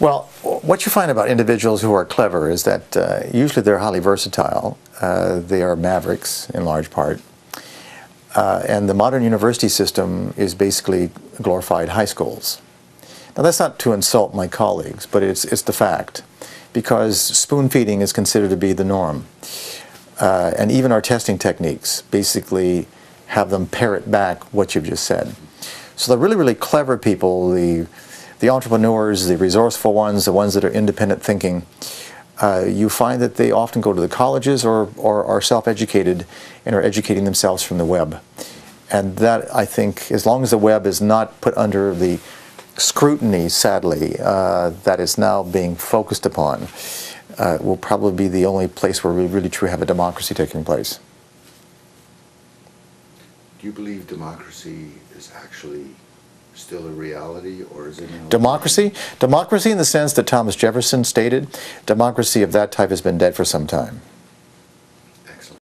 Well, what you find about individuals who are clever is that uh, usually they're highly versatile. Uh, they are mavericks in large part. Uh, and the modern university system is basically glorified high schools. Now, that's not to insult my colleagues, but it's, it's the fact, because spoon feeding is considered to be the norm. Uh, and even our testing techniques basically have them parrot back what you've just said. So the really, really clever people, the the entrepreneurs, the resourceful ones, the ones that are independent thinking, uh, you find that they often go to the colleges or, or are self-educated and are educating themselves from the web. And that, I think, as long as the web is not put under the scrutiny, sadly, uh, that is now being focused upon, uh, will probably be the only place where we really truly have a democracy taking place. Do you believe democracy is actually still a reality, or is it democracy? Democracy, in the sense that Thomas Jefferson stated, democracy of that type has been dead for some time.